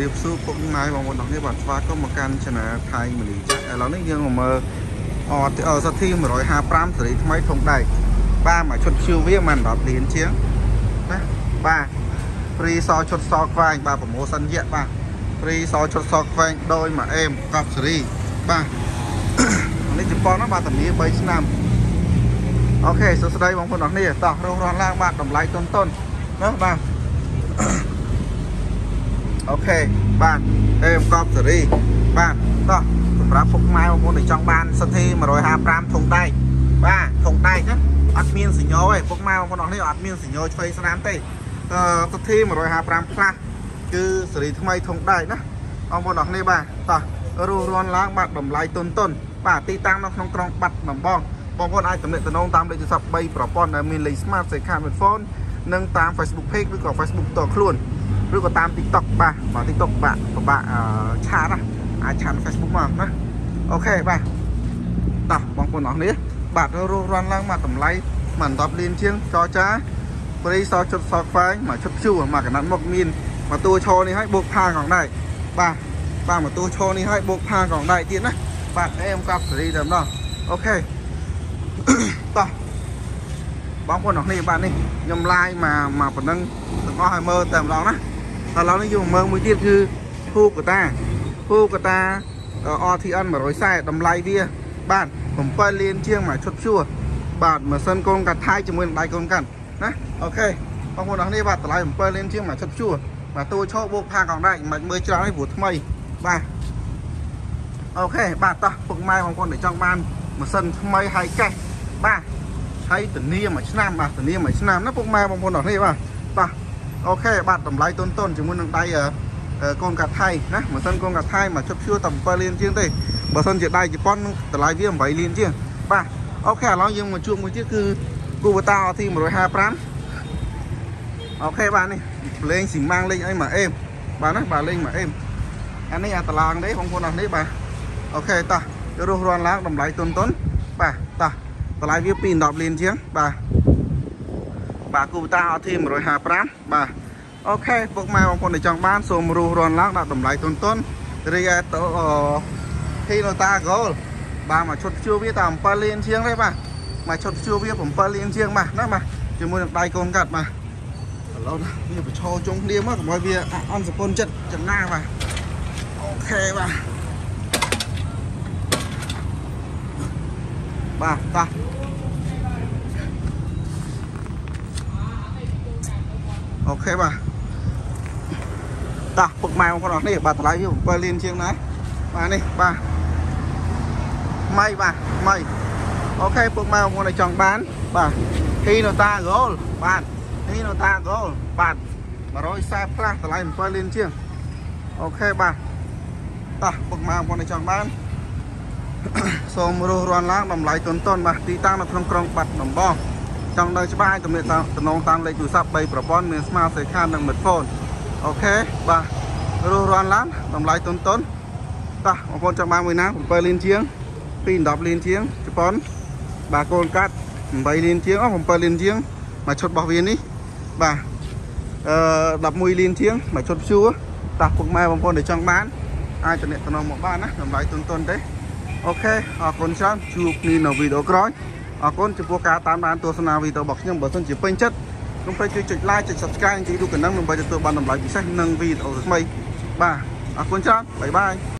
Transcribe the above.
រាបសួរពុកម៉ែបងប្អូនទាំងនេះបាទស្វាគមន៍មកកាន់ Channel ថៃមនីចាឥឡូវនេះយើងមកមើលអត់សធី155សេរីថ្មីធំដែកបាទមកឈុតឈឺវាមិន10លានជាងណាបាទព្រីសឈុតសខ្វែងបាទប្រម៉ូសិនយៈបាទព្រីសឈុតសខ្វែងដោយមកអេមកប់សេរីបាទនេះជប៉ុនណាបាទតានី3ឆ្នាំអូខេសួស្តីបងប្អូនទាំងនេះតោះរស់រស់ឡើងបាទតម្លៃតុនតុនណាបាទ អូខេបាទអេមកប់សេរីបាទតោះសម្រាប់ពុកម៉ែបងប្អូនដែលចង់បានសិទ្ធិ155ធុងដែកបាទធុងដែកណាអត់មានសញ្ញោទេពុកម៉ែបងប្អូននេះអត់មានសញ្ញោឆ្វេងស្នាមទេអឺសិទ្ធិ155ផ្លាស់គឺសេរីថ្មីធុងដែកណាបងប្អូននេះបាទតោះរស់រាន់ឡើងបាទតម្លៃតុនតុនបាទទីតាំងនៅក្នុងក្រុងបាត់ដំបងបងប្អូនអាចទំនាក់ទំនងតាមលេខទូរស័ព្ទ3ប្រព័ន្ធដែលមានលេខ Smart Safe Card Smartphone និងតាម Facebook Page ឬក៏ Facebook ផ្ទាល់ខ្លួន ឬក៏តាម TikTok បាទបាទ TikTok បាទពិបាកឆាតណាអាចឆាត Facebook មកណាអូខេបាទតោះបងប្អូនអរគ្នាបាទរស់រាន់ឡើងមកតម្លៃមិន10លានជាងចរចាព្រីសជុតសកហ្វាយមកឈុតព្យួរមកកណាត់មកមានមកតួឈរនេះឲ្យបូកផាកងដែរបាទបាទមកតួឈរនេះឲ្យបូកផាកងដែរទៀតណាបាទអេមកប់សេរីតែម្ដងអូខេតោះបងប្អូនអរគ្នាបាទនេះខ្ញុំឡាយមកមកប៉ុណ្ណឹងទាំងអស់ឲ្យមើលតែម្ដងណា ឥឡូវនេះយើងមើលមួយទៀតគឺភូកតាភូកតា RTN 140តម្លៃវា បាទ7លានជាងមកឈុតជួបាទម៉ាស៊ីនកូនកាត់ថៃជាមួយនឹងដៃកូនកាត់ណាអូខេបងប្អូនអរគ្នាបាទតម្លៃ7លានជាងមកឈុតជួបាទតួឈោបូកផាកងដែរមិនមើលច្រើនទេព្រោះថ្មីបាទ OK បាទតោះពុកម៉ែបងប្អូនដែលចង់បានម៉ាស៊ីនថ្មីហើយកេះបាទហើយធានាមួយឆ្នាំបាទធានាមួយឆ្នាំណាពុកម៉ែបងប្អូនអរគ្នាបាទតោះ OK បាទតម្លៃតុនតុនជាមួយនឹងដៃកូនកាត់ថៃណាម៉ាស៊ីនកូនកាត់ថៃមកជប់ឈួរតែ7លានជាងទេបើសិនជាដៃជប៉ុនតម្លៃវា8លានជាងបាទ OK ឥឡូវយើងមកជួបមួយទៀតគឺ Kubota RT 155 OK បាទនេះលេងស៊ីម៉ាំងលេងអីមកអេមបាទណាបាទលេងមកអេមអានេះអាតឡាងទេបងប្អូនអរនេះបាទអូខេតោះរស់រាន់ឡើងតម្លៃតុនតុនបាទតោះតម្លៃវាពី10លានជាងបាទ បាទគូវតា RT 155បាទអូខេពុកម៉ែបងប្អូនដែលចង់បានសូមរស់រាន់ឡើងដាក់តម្លៃតុនតុនរីឯតហ៊ីណូតាហ្គោលបាទមកឈុតជួវាតែ7លានជាងទេបាទមកឈុតជួវា7លានជាងបាទណាបាទជាមួយនឹងដៃកូនកាត់បាទឥឡូវនេះវាប្រឈរជុំគ្នាមកកុំឲ្យវាអន់សពុនចិត្តចំណាបាទអូខេបាទបាទតោះ អូខេបាទតោះពុកម៉ែបងប្អូនអរនេះបាទតម្លៃវា7លានជាងណាបាទនេះបាទម៉ៃបាទម៉ៃ OK ពុកម៉ែបងប្អូនដែលចង់បានបាទហ៊ីណូតាហ្គោលបាទហ៊ីណូតាហ្គោលបាទ140 Plus តម្លៃ7លានជាង OK បាទតោះពុកម៉ែបងប្អូនដែលចង់បានសូមរួសរាន់ឡើងតម្លៃតុនតុនបាទទីតាំងនៅក្នុងក្រុងបាត់ដំបង ចង់ដល់ច្បាស់ឲ្យទំនាក់ទំនងតាមលេខទូរស័ព្ទ3ប្រព័ន្ធមាន Smart Cellcard និង Metfone OK បាទរស់រាន់ឡើងតម្លៃតុនតុនតោះបងប្អូនចង់បានមួយណា7លានជាងពី10លានជាងជប៉ុនបាទកូនកាត់8លានជាងអូ7លានជាងមកឈុតរបស់វានេះបាទអឺ11លានជាងមកឈុតព្យួរតោះពុកម៉ែបងប្អូនដែលចង់បានអាចតំណតំណងមកបានណាតម្លៃតុនតុនទេអូខេអរគុណច្រើនជួបគ្នានៅវីដេអូក្រោយ អរគុណចំពោះការតាមដានទស្សនាវីដេអូរបស់ខ្ញុំបើសិនជាពេញចិត្តកុំភ្លេចជួយចុច like ចុច subscribe និងចុចរូបកណ្ដឹងដើម្បីទទួលបានតម្លៃពិសេសនិងវីដេអូថ្មីបាទអរគុណច្រើនបាយបាយ